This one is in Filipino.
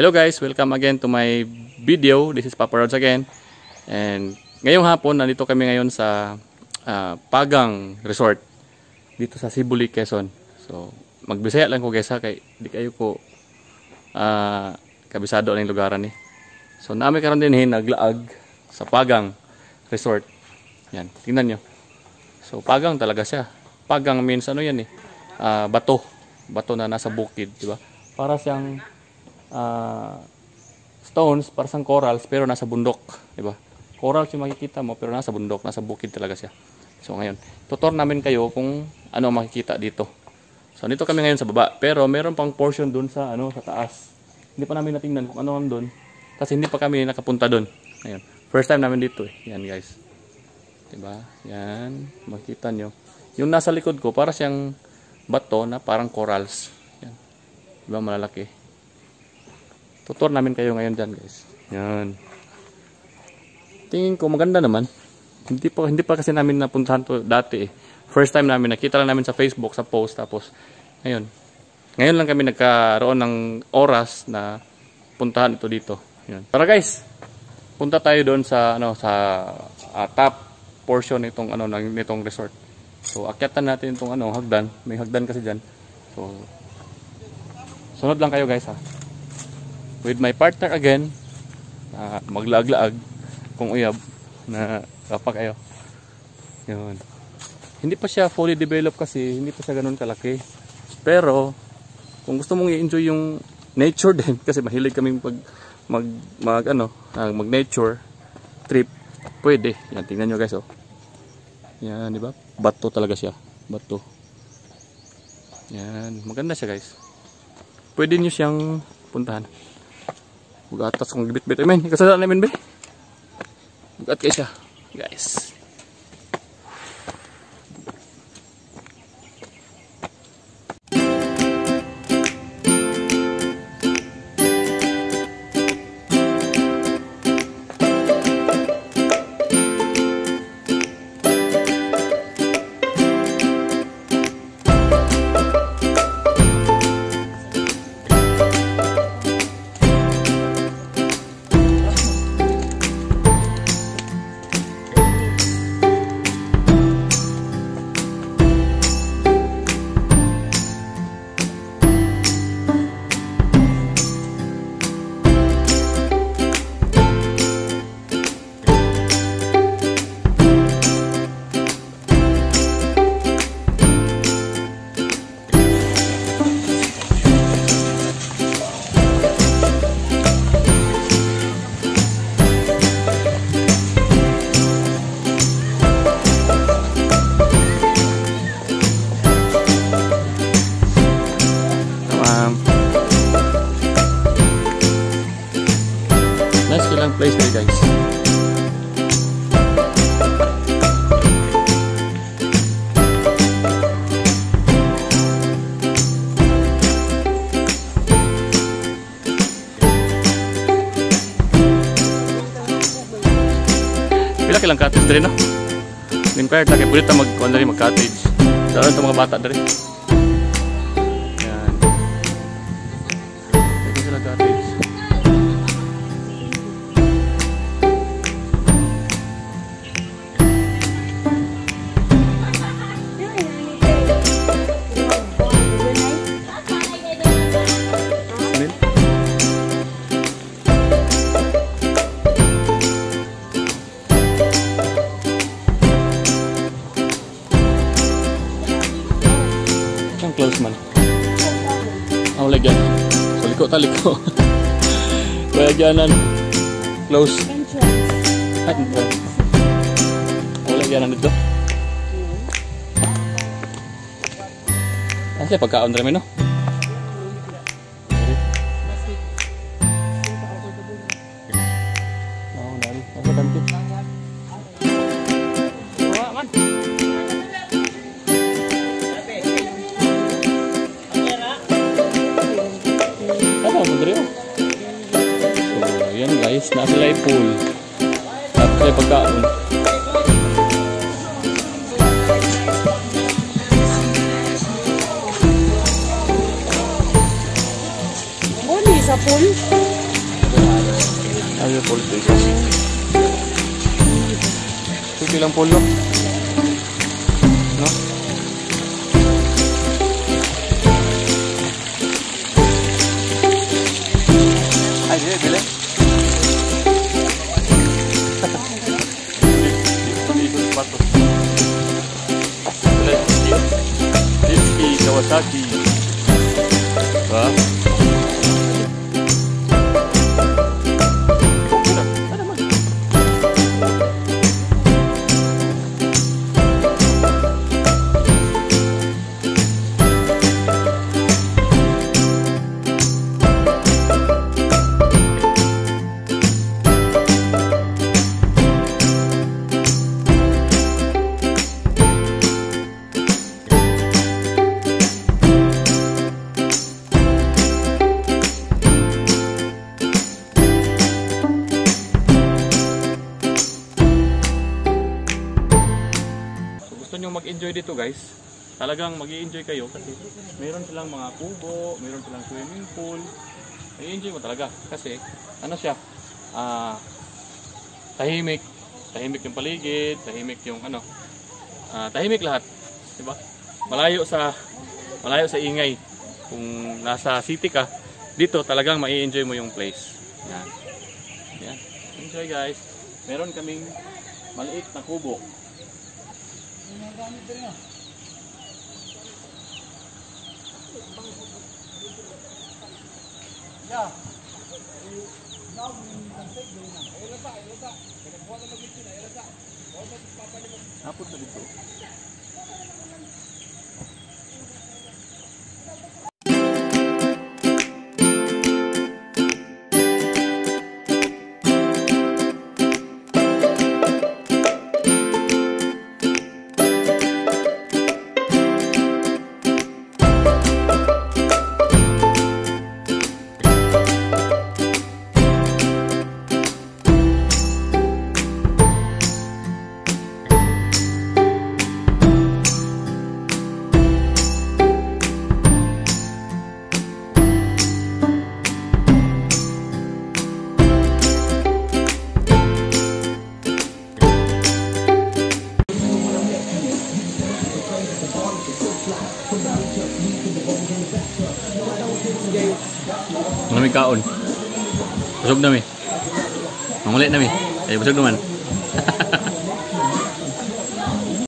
Hello guys, welcome again to my video. This is Papa Rods again. And ngayong hapon, nandito kami ngayon sa uh, Pagang Resort. Dito sa Sibuli, Quezon. So, magbisaya lang ko guys ha, kay di kayo ko uh, kabisado ng lugaran eh. So, namin karon din hin naglaag sa Pagang Resort. Yan, tingnan nyo. So, Pagang talaga siya. Pagang means ano yan eh, uh, bato. Bato na nasa bukid, di ba? Para siyang uh, stones para sang corals pero nasa bundok, di ba? Corals yung makikita mo pero nasa bundok, nasa bukid talaga siya. So ngayon, tutor namin kayo kung ano makikita dito. So dito kami ngayon sa baba, pero meron pang portion dun sa ano sa taas. Hindi pa namin natingnan kung ano doon kasi hindi pa kami nakapunta doon. Ngayon, first time namin dito eh. Yan guys. 'Di ba? Yan, makita nyo. Yung nasa likod ko para siyang bato na parang corals. Yan. 'Di ba malalaki? Tutor namin kayo ngayon dyan guys. Yan. Tingin ko maganda naman. Hindi pa, hindi pa kasi namin napuntahan to dati eh. First time namin, nakita lang namin sa Facebook, sa post. Tapos, ngayon. Ngayon lang kami nagkaroon ng oras na puntahan ito dito. Yan. Para guys, punta tayo doon sa ano sa uh, top portion nitong ano nitong resort. So akyatan natin itong ano hagdan, may hagdan kasi diyan. So sunod lang kayo guys ha with my partner again uh, maglaag-laag kung uyab na kapak kayo yun. Hindi pa siya fully developed kasi hindi pa siya ganun kalaki. Pero kung gusto mong i-enjoy yung nature din kasi mahilig kaming pag mag, mag ano uh, mag nature trip pwede. Yan tingnan nyo guys oh. Yan di ba? Bato talaga siya. Bato. Yan maganda siya guys. Pwede nyo siyang puntahan Bugatas kong gibit-bit. Amen. Kasada namin be. Bugat kayo siya. Guys. Pila kilang cottage dito no? Inquired na kay pwede ta mag-kuhan na rin mag-cottage. Dahil ito mga bata dito man. Ang lagyan. So, liko ta liko. Lagyanan. Close. Ay, entrance. Ang lagyanan dito. Kasi pagkaon rin no? Oh, dari. Apa ganti? Guys, nasa lay pool. At may pagkaon. Buli sa pool? Higher police station. Sige lang polo. No? Ay, dili, dili. tá aqui, tá? Gusto nyo mag-enjoy dito guys, talagang mag enjoy kayo kasi meron silang mga kubo, meron silang swimming pool. I-enjoy mo talaga kasi ano siya, ah tahimik, tahimik yung paligid, tahimik yung ano, ah, tahimik lahat, 'di ba? Malayo sa malayo sa ingay. Kung nasa city ka, dito talagang mai-enjoy mo yung place. Yan. Yan. Enjoy guys. Meron kaming maliit na kubo. Napot na dito. Ano may kaon? Busog na mi. Mangulit na mi. Ay, busog naman.